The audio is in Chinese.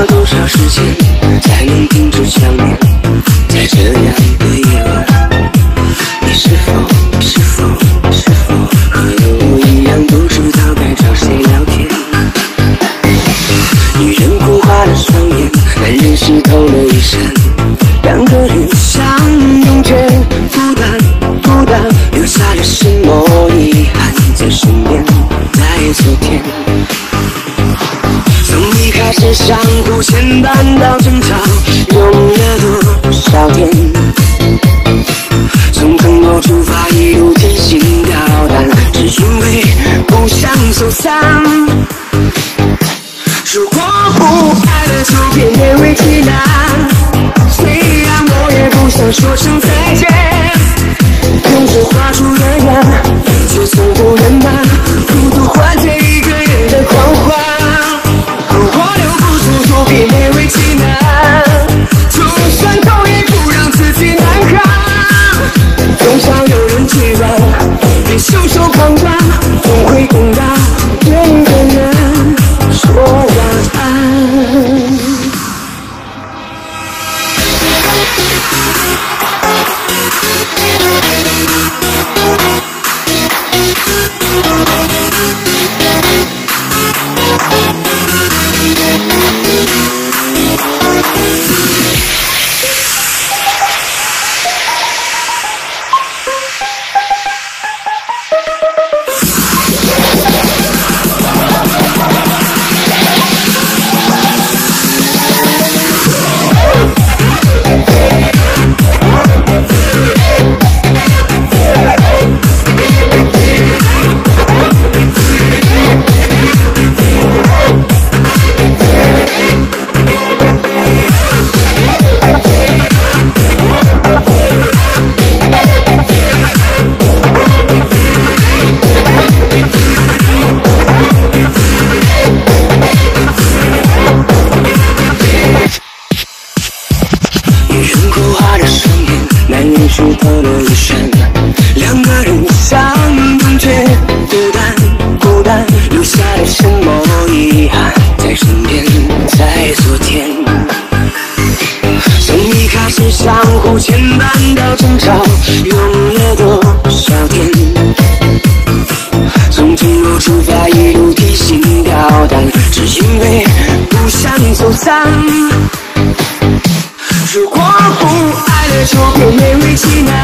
要多少时间才能停止想念？在这样的夜晚，你是否是否是否和我一样不知道该找谁聊天？女人哭花了双眼，男人湿透了衣衫，两个人相拥却孤单孤单，留下了什么遗憾在相互牵绊到争吵，用了多少天？从承诺出发，一路提心吊胆，只因为不想走散。如果不爱了，就别勉为其难。虽然我也不想说声再见，总会湿透了衣衫，两个人相拥却孤单孤单，留下了什么遗憾在身边？在昨天，从一开始相互牵绊到争吵，用了多少天？从承诺出发，一路提心吊胆，只因为不想走散。如果不爱了，就别勉为其难。